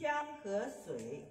江河水